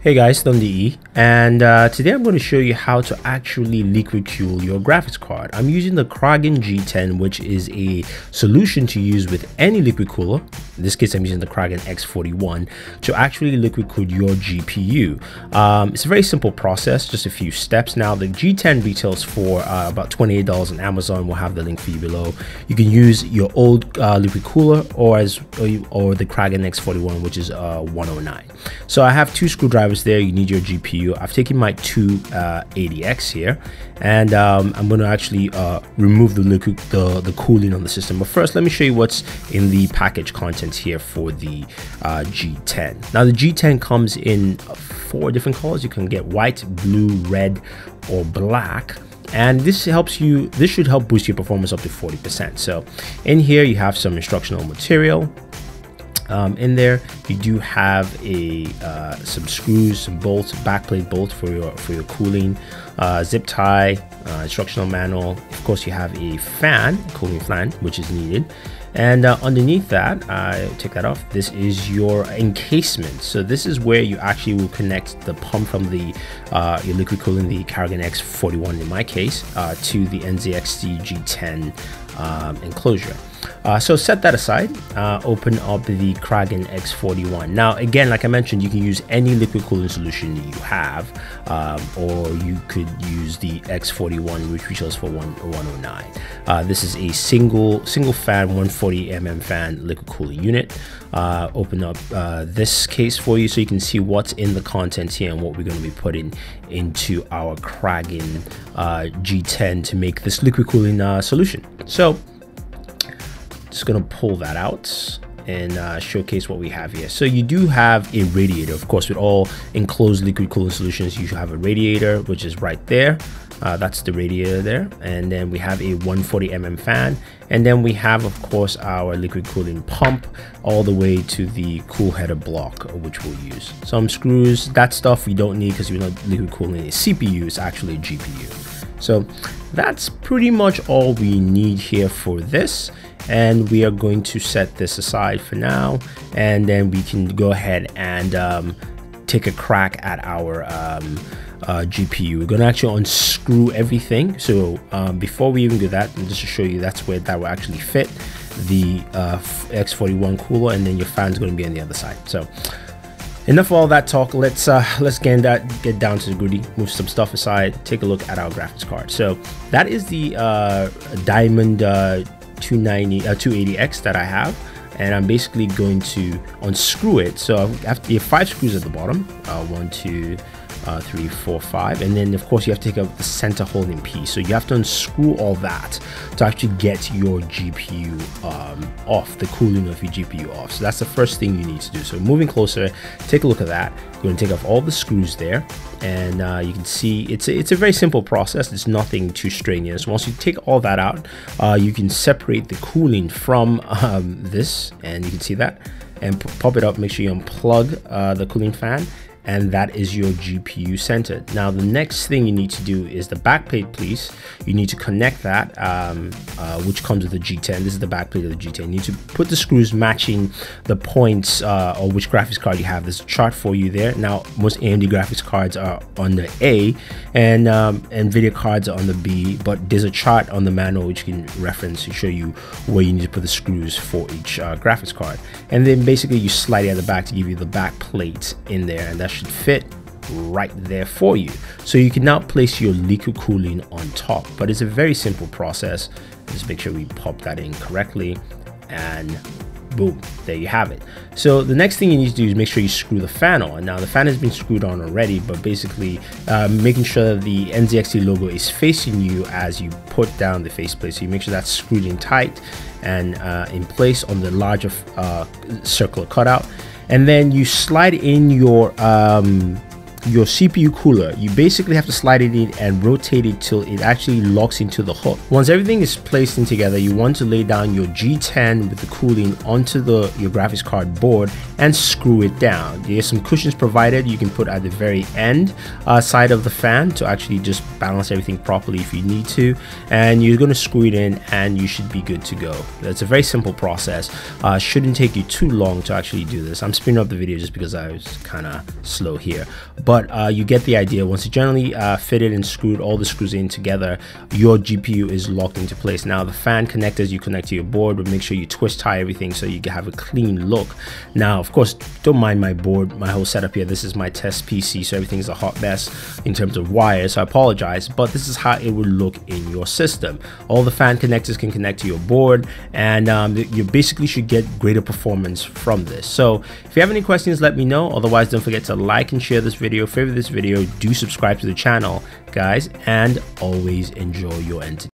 Hey guys, Thunder E, and uh, today I'm going to show you how to actually liquid cool your graphics card. I'm using the Kraken G10, which is a solution to use with any liquid cooler. In this case, I'm using the Kraken X41 to actually liquid cool your GPU. Um, it's a very simple process, just a few steps. Now, the G10 retails for uh, about $28 on Amazon. We'll have the link for you below. You can use your old uh, liquid cooler or as or the Kraken X41, which is uh, 109. So I have two screwdrivers there. You need your GPU. I've taken my two uh, ADX here, and um, I'm going to actually uh, remove the the the cooling on the system. But first, let me show you what's in the package contents here for the uh, G10. Now the G10 comes in four different colors. You can get white, blue, red, or black and this helps you this should help boost your performance up to 40% so in here you have some instructional material um, in there. You do have a uh, some screws some bolts backplate bolt for your for your cooling uh, zip tie uh, instructional manual. Of course you have a fan cooling fan which is needed. And uh, underneath that I take that off. This is your encasement. So this is where you actually will connect the pump from the uh, your liquid cooling the Kraken X41 in my case uh, to the NZXT G10 um, enclosure uh, so set that aside, uh, open up the Kraken X41. Now, again, like I mentioned, you can use any liquid cooling solution you have, um, or you could use the X41, which retails for one, 109. Uh, this is a single single fan, 140 mm fan liquid cooling unit. Uh, open up uh, this case for you so you can see what's in the contents here and what we're going to be putting into our Kraken uh, G10 to make this liquid cooling solution. So just gonna pull that out and uh, showcase what we have here. So you do have a radiator, of course, with all enclosed liquid cooling solutions, you should have a radiator, which is right there. Uh, that's the radiator there. And then we have a 140 mm fan. And then we have, of course, our liquid cooling pump all the way to the cool header block, which we'll use. Some screws, that stuff we don't need because we're not liquid cooling a CPU, it's actually a GPU. So that's pretty much all we need here for this and we are going to set this aside for now and then we can go ahead and um, take a crack at our um, uh, GPU. We're going to actually unscrew everything. So um, before we even do that, just to show you that's where that will actually fit the uh, X41 cooler and then your fan's going to be on the other side. So enough of all that talk. Let's uh, let's get that get down to the gritty. Move some stuff aside. Take a look at our graphics card. So that is the uh, Diamond uh, 290 uh, 280X that I have and I'm basically going to unscrew it. So I have, five screws at the bottom uh, one two uh, three, four, five, and then of course you have to take out the center holding piece. So you have to unscrew all that to actually get your GPU um, off, the cooling of your GPU off. So that's the first thing you need to do. So moving closer, take a look at that. You're going to take off all the screws there, and uh, you can see it's a, it's a very simple process. It's nothing too strenuous. Once you take all that out, uh, you can separate the cooling from um, this, and you can see that and pop it up make sure you unplug uh, the cooling fan and that is your GPU center. Now the next thing you need to do is the backplate piece. You need to connect that, um, uh, which comes with the G10. This is the backplate of the G10. You need to put the screws matching the points uh, or which graphics card you have. There's a chart for you there. Now most AMD graphics cards are on the A, and um, NVIDIA cards are on the B, but there's a chart on the manual which you can reference to show you where you need to put the screws for each uh, graphics card. And then basically you slide it at the back to give you the back plate in there, and that should fit right there for you. So you can now place your liquid cooling on top, but it's a very simple process. Just make sure we pop that in correctly and boom, there you have it. So the next thing you need to do is make sure you screw the fan on. Now the fan has been screwed on already, but basically uh, making sure that the NZXT logo is facing you as you put down the faceplate. So you make sure that's screwed in tight and uh, in place on the larger uh, circular cutout and then you slide in your um, your CPU cooler, you basically have to slide it in and rotate it till it actually locks into the hook. Once everything is placed in together, you want to lay down your G10 with the cooling onto the your graphics card board and screw it down. There's some cushions provided you can put at the very end uh, side of the fan to actually just balance everything properly if you need to. And you're going to screw it in and you should be good to go. It's a very simple process. Uh, shouldn't take you too long to actually do this. I'm speeding up the video just because I was kind of slow here. But uh, you get the idea. Once you generally uh, fitted and screwed all the screws in together, your GPU is locked into place. Now the fan connectors you connect to your board, but make sure you twist tie everything so you can have a clean look. Now, of course, don't mind my board, my whole setup here. This is my test PC, so everything's a hot mess in terms of wires. So I apologize, but this is how it would look in your system. All the fan connectors can connect to your board, and um, you basically should get greater performance from this. So if you have any questions, let me know. Otherwise, don't forget to like and share this video, favorite this video, do subscribe to the channel, guys, and always enjoy your entertainment.